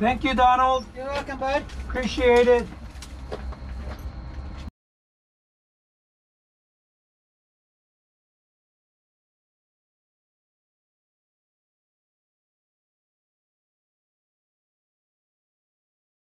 Thank you, Donald. You're welcome, bud. Appreciate it.